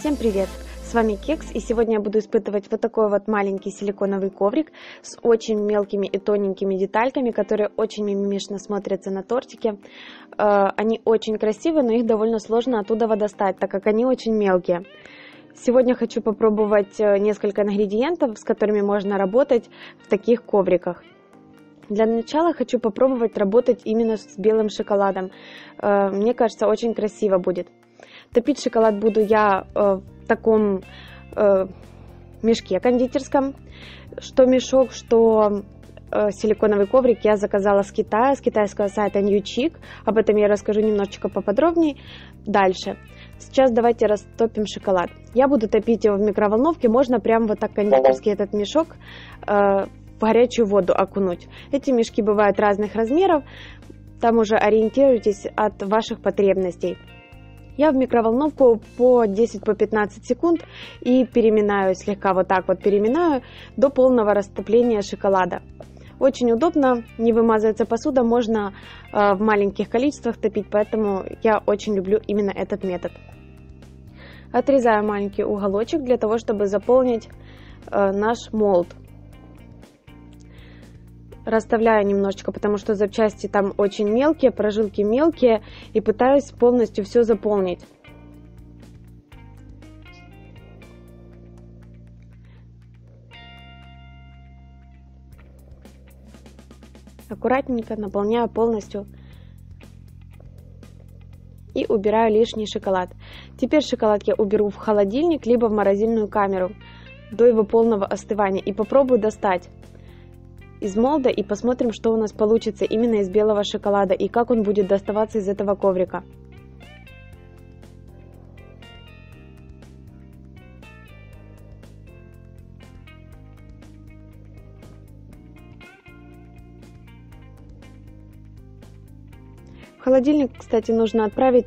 Всем привет! С вами Кекс, и сегодня я буду испытывать вот такой вот маленький силиконовый коврик с очень мелкими и тоненькими детальками, которые очень мимимишно смотрятся на тортике. Э, они очень красивые, но их довольно сложно оттуда достать, так как они очень мелкие. Сегодня хочу попробовать э, несколько ингредиентов, с которыми можно работать в таких ковриках. Для начала хочу попробовать работать именно с белым шоколадом. Э, мне кажется, очень красиво будет. Топить шоколад буду я э, в таком э, мешке кондитерском. Что мешок, что э, силиконовый коврик я заказала с Китая, с китайского сайта New Chic. Об этом я расскажу немножечко поподробнее дальше. Сейчас давайте растопим шоколад. Я буду топить его в микроволновке. Можно прямо вот так кондитерский этот мешок э, в горячую воду окунуть. Эти мешки бывают разных размеров. Там уже ориентируйтесь от ваших потребностей. Я в микроволновку по 10-15 по секунд и переминаю слегка вот так вот переминаю до полного растопления шоколада. Очень удобно, не вымазывается посуда, можно э, в маленьких количествах топить, поэтому я очень люблю именно этот метод. Отрезаю маленький уголочек для того, чтобы заполнить э, наш молд расставляю немножечко, потому что запчасти там очень мелкие, прожилки мелкие, и пытаюсь полностью все заполнить. Аккуратненько наполняю полностью и убираю лишний шоколад. Теперь шоколад я уберу в холодильник, либо в морозильную камеру до его полного остывания и попробую достать из молда и посмотрим, что у нас получится именно из белого шоколада и как он будет доставаться из этого коврика. В холодильник, кстати, нужно отправить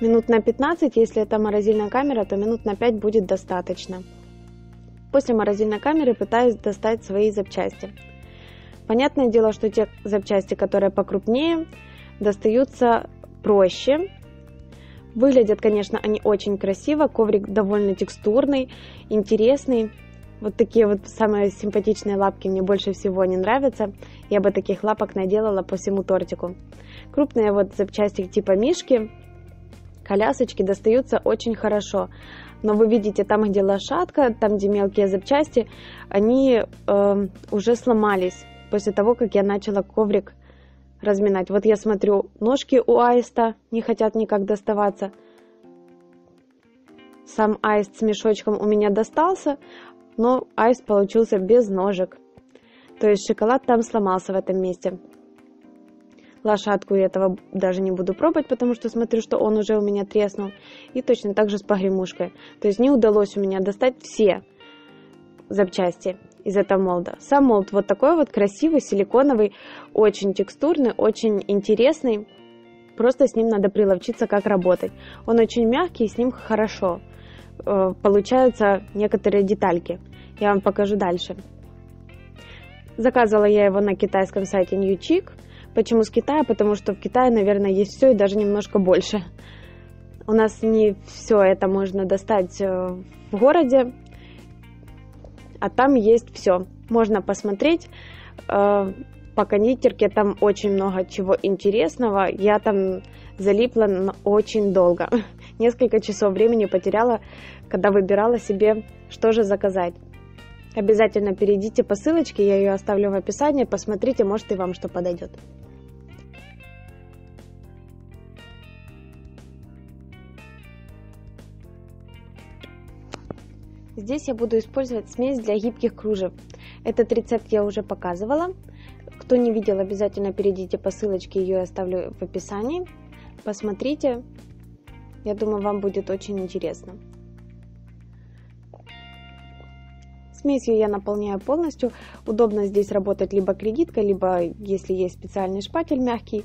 минут на 15, если это морозильная камера, то минут на 5 будет достаточно. После морозильной камеры пытаюсь достать свои запчасти. Понятное дело, что те запчасти, которые покрупнее, достаются проще. Выглядят, конечно, они очень красиво. Коврик довольно текстурный, интересный. Вот такие вот самые симпатичные лапки мне больше всего не нравятся. Я бы таких лапок наделала по всему тортику. Крупные вот запчасти типа мишки, колясочки достаются очень хорошо. Но вы видите, там, где лошадка, там, где мелкие запчасти, они э, уже сломались после того, как я начала коврик разминать. Вот я смотрю, ножки у аиста не хотят никак доставаться. Сам аист с мешочком у меня достался, но аист получился без ножек. То есть шоколад там сломался в этом месте. Лошадку я этого даже не буду пробовать, потому что смотрю, что он уже у меня треснул. И точно так же с погремушкой. То есть не удалось у меня достать все запчасти из этого молда. Сам молд вот такой вот красивый, силиконовый, очень текстурный, очень интересный. Просто с ним надо приловчиться, как работать. Он очень мягкий, с ним хорошо э, получаются некоторые детальки. Я вам покажу дальше. Заказывала я его на китайском сайте New Chic. Почему с Китая? Потому что в Китае, наверное, есть все и даже немножко больше. У нас не все это можно достать э, в городе, а там есть все. Можно посмотреть э, по кондитерке, там очень много чего интересного. Я там залипла очень долго. Несколько часов времени потеряла, когда выбирала себе, что же заказать. Обязательно перейдите по ссылочке, я ее оставлю в описании, посмотрите, может и вам что подойдет. Здесь я буду использовать смесь для гибких кружев. Этот рецепт я уже показывала. Кто не видел, обязательно перейдите по ссылочке, ее я оставлю в описании. Посмотрите. Я думаю, вам будет очень интересно. Смесью я наполняю полностью. Удобно здесь работать либо кредиткой, либо если есть специальный шпатель мягкий.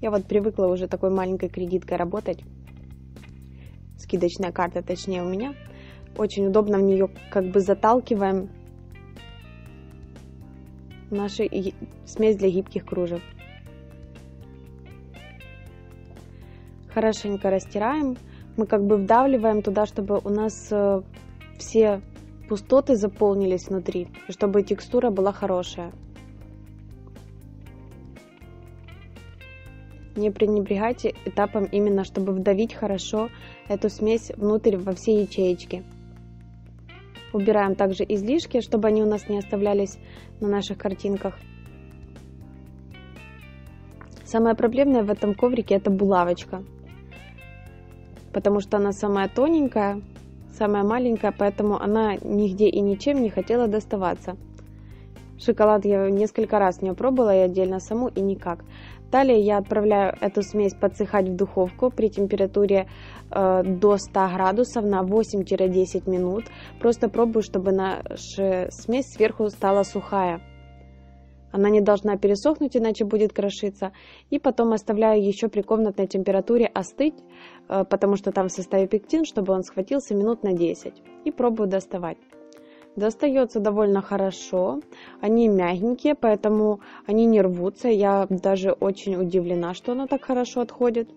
Я вот привыкла уже такой маленькой кредиткой работать. Скидочная карта, точнее, у меня. Очень удобно в нее как бы заталкиваем нашу смесь для гибких кружев. Хорошенько растираем мы как бы вдавливаем туда, чтобы у нас э, все пустоты заполнились внутри, чтобы текстура была хорошая. Не пренебрегайте этапом именно, чтобы вдавить хорошо эту смесь внутрь во все ячеечки. Убираем также излишки, чтобы они у нас не оставлялись на наших картинках. Самое проблемное в этом коврике это булавочка, потому что она самая тоненькая, самая маленькая, поэтому она нигде и ничем не хотела доставаться. Шоколад я несколько раз не пробовала, и отдельно саму, и никак. Далее я отправляю эту смесь подсыхать в духовку при температуре э, до 100 градусов на 8-10 минут. Просто пробую, чтобы наша смесь сверху стала сухая. Она не должна пересохнуть, иначе будет крошиться. И потом оставляю еще при комнатной температуре остыть, э, потому что там в составе пектин, чтобы он схватился минут на 10. И пробую доставать. Достается довольно хорошо. Они мягенькие, поэтому они не рвутся. Я даже очень удивлена, что оно так хорошо отходит.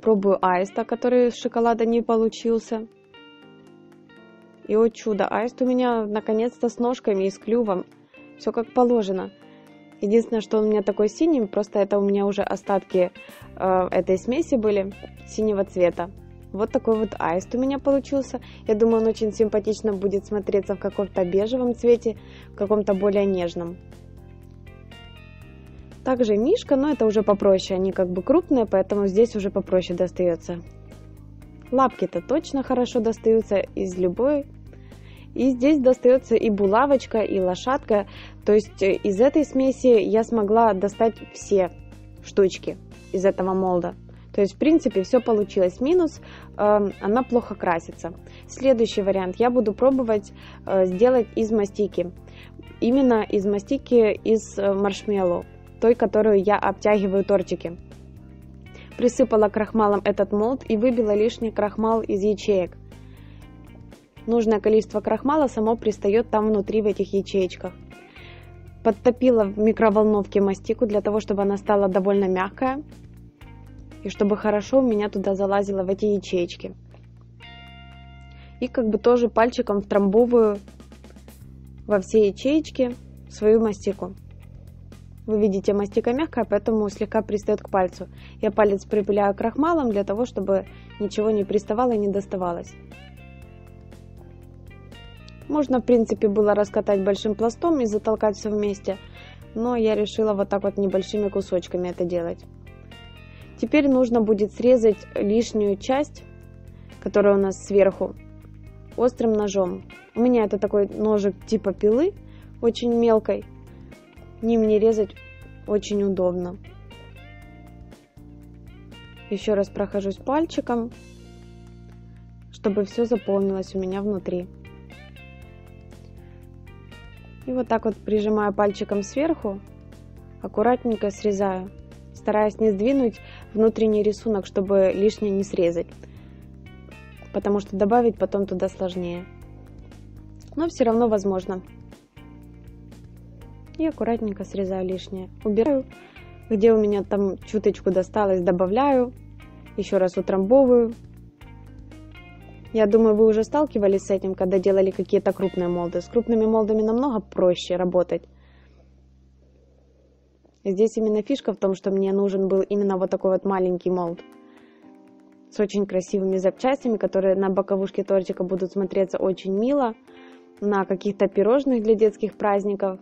Пробую аиста, который из шоколада не получился. И о чудо, аист у меня наконец-то с ножками и с клювом. Все как положено. Единственное, что он у меня такой синий, просто это у меня уже остатки э, этой смеси были синего цвета. Вот такой вот аист у меня получился. Я думаю, он очень симпатично будет смотреться в каком-то бежевом цвете, в каком-то более нежном. Также мишка, но это уже попроще, они как бы крупные, поэтому здесь уже попроще достается. Лапки-то точно хорошо достаются из любой. И здесь достается и булавочка, и лошадка. То есть э, из этой смеси я смогла достать все штучки из этого молда. То есть, в принципе, все получилось. Минус, э, она плохо красится. Следующий вариант. Я буду пробовать э, сделать из мастики. Именно из мастики из э, маршмеллоу. Той, которую я обтягиваю тортики. Присыпала крахмалом этот молд и выбила лишний крахмал из ячеек. Нужное количество крахмала само пристает там внутри в этих ячеечках. Подтопила в микроволновке мастику для того, чтобы она стала довольно мягкая и чтобы хорошо у меня туда залазило в эти ячейки. И как бы тоже пальчиком втрамбовываю во все ячейки свою мастику. Вы видите, мастика мягкая, поэтому слегка пристает к пальцу. Я палец припыляю крахмалом для того, чтобы ничего не приставало и не доставалось. Можно, в принципе, было раскатать большим пластом и затолкать все вместе, но я решила вот так вот небольшими кусочками это делать. Теперь нужно будет срезать лишнюю часть, которая у нас сверху, острым ножом. У меня это такой ножик типа пилы, очень мелкой. Ним мне резать очень удобно. Еще раз прохожусь пальчиком, чтобы все заполнилось у меня внутри. И вот так вот прижимаю пальчиком сверху, аккуратненько срезаю стараясь не сдвинуть внутренний рисунок, чтобы лишнее не срезать, потому что добавить потом туда сложнее. Но все равно возможно. И аккуратненько срезаю лишнее. Убираю, где у меня там чуточку досталось, добавляю, еще раз утрамбовываю. Я думаю, вы уже сталкивались с этим, когда делали какие-то крупные молды. С крупными молдами намного проще работать. Здесь именно фишка в том, что мне нужен был именно вот такой вот маленький молд с очень красивыми запчастями, которые на боковушке тортика будут смотреться очень мило, на каких-то пирожных для детских праздников.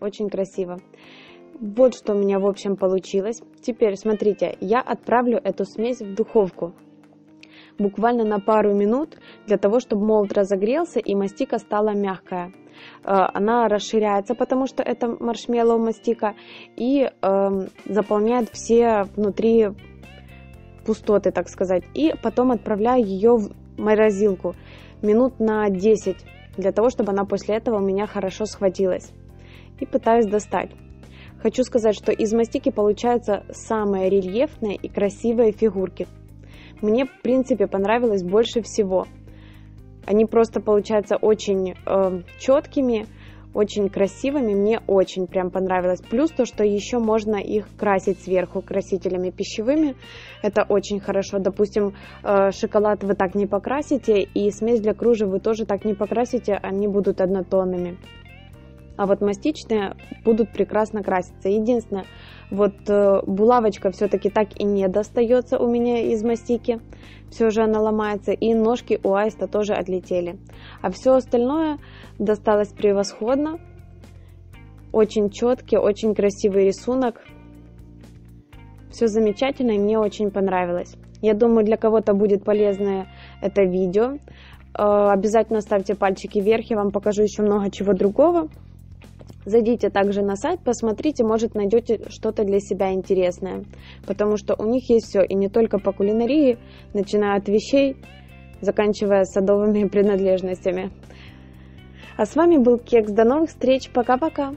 Очень красиво. Вот что у меня в общем получилось. Теперь смотрите, я отправлю эту смесь в духовку буквально на пару минут для того, чтобы молд разогрелся и мастика стала мягкая. Э, она расширяется, потому что это маршмеллоу мастика, и э, заполняет все внутри пустоты, так сказать. И потом отправляю ее в морозилку минут на 10, для того, чтобы она после этого у меня хорошо схватилась. И пытаюсь достать. Хочу сказать, что из мастики получаются самые рельефные и красивые фигурки. Мне, в принципе, понравилось больше всего – они просто получаются очень э, четкими, очень красивыми, мне очень прям понравилось. Плюс то, что еще можно их красить сверху красителями пищевыми, это очень хорошо. Допустим, э, шоколад вы так не покрасите, и смесь для кружев вы тоже так не покрасите, они будут однотонными. А вот мастичные будут прекрасно краситься. Единственное, вот э, булавочка все-таки так и не достается у меня из мастики. Все же она ломается. И ножки у аиста тоже отлетели. А все остальное досталось превосходно. Очень четкий, очень красивый рисунок. Все замечательно и мне очень понравилось. Я думаю, для кого-то будет полезное это видео. Э, обязательно ставьте пальчики вверх, я вам покажу еще много чего другого. Зайдите также на сайт, посмотрите, может найдете что-то для себя интересное, потому что у них есть все, и не только по кулинарии, начиная от вещей, заканчивая садовыми принадлежностями. А с вами был Кекс, до новых встреч, пока-пока!